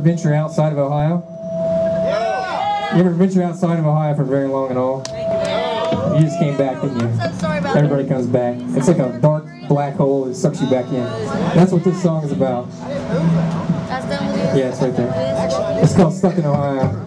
venture outside of Ohio? Yeah. You ever venture outside of Ohio for very long at all? You. you just came back, didn't you? Everybody comes back. It's like a dark black hole that sucks you back in. That's what this song is about. Yeah, it's right there. It's called Stuck in Ohio.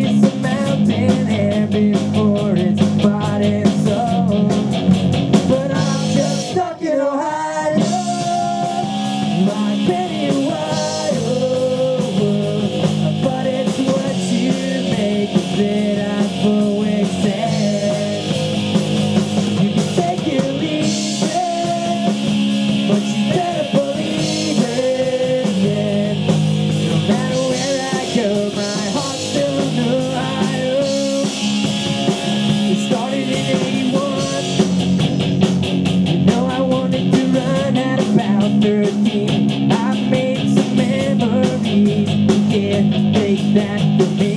that for me.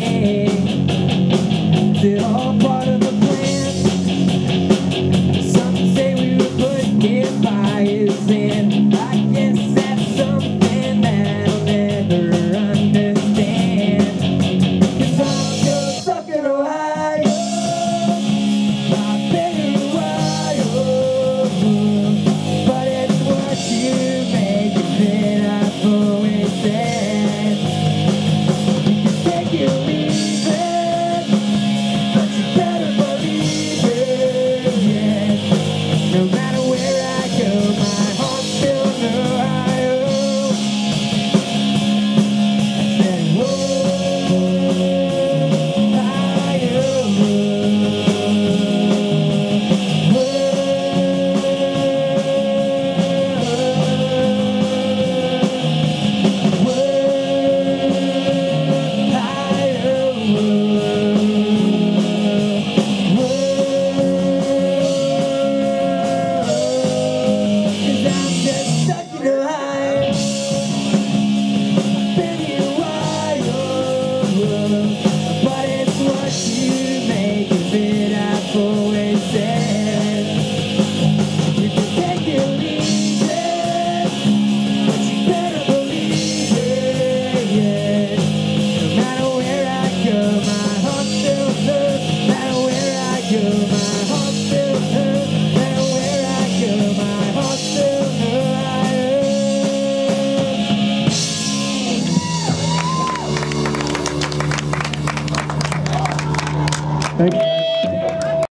All